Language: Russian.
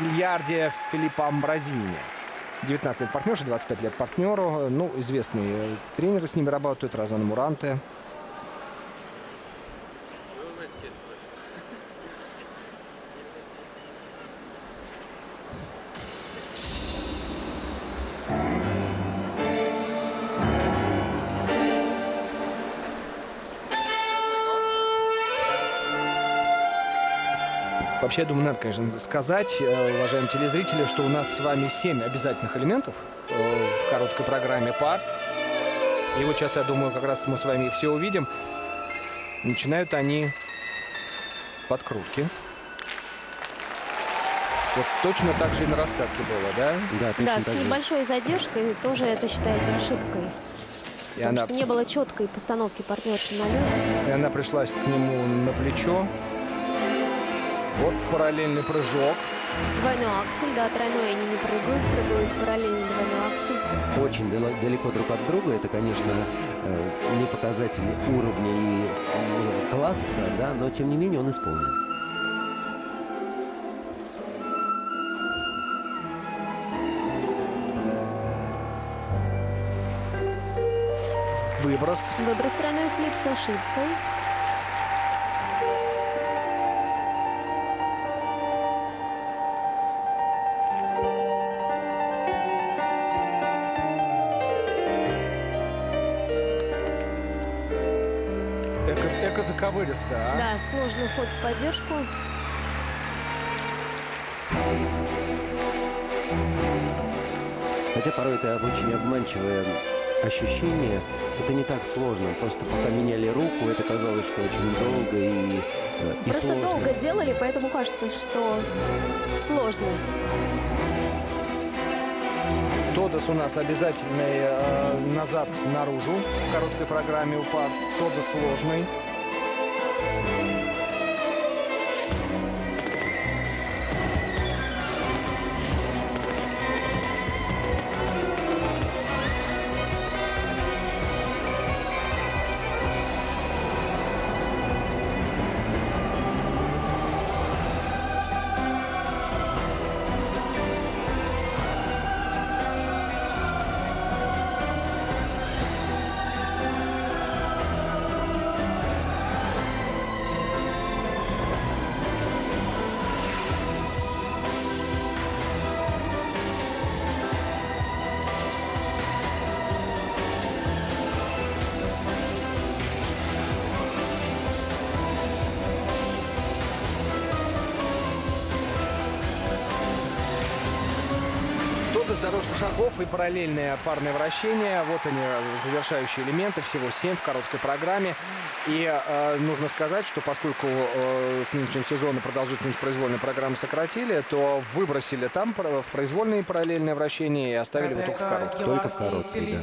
Гильярде Филиппа Амбразини. 19 лет партнерша, 25 лет партнеру. Ну, известные тренеры с ними работают, Розана Муранте. Вообще, я думаю, надо, конечно, сказать, э, уважаемые телезрители, что у нас с вами 7 обязательных элементов э, в короткой программе пар. И вот сейчас, я думаю, как раз мы с вами их все увидим. Начинают они с подкрутки. Вот точно так же и на раскатке было, да? Да, точно Да, с небольшой задержкой тоже это считается ошибкой. И Потому она, что не было четкой постановки партнерши на лед. и она пришлась к нему на плечо. Вот параллельный прыжок. Двойной аксель, да, тройной они не прыгают, прыгают параллельно двойной аксель. Очень далеко друг от друга. Это, конечно, э, не показатель уровня и э, класса, да, но тем не менее он исполнен. Выброс. Выброс тройной флип с ошибкой. Эко, эко-заковыристо, а? Да, сложный ход в поддержку. Хотя порой это очень обманчивое ощущение. Это не так сложно. Просто пока меняли руку, это казалось, что очень долго и, э, и Просто сложно. долго делали, поэтому кажется, что сложно. Тодос у нас обязательный э, назад наружу в короткой программе у пар. Тодос Тодос дорожка шагов и параллельное парное вращение. Вот они, завершающие элементы. Всего 7 в короткой программе. И э, нужно сказать, что поскольку э, с нынешнего сезона продолжительность произвольной программы сократили, то выбросили там в произвольные параллельное вращение и оставили вот только в короткой. Только в короткой, да.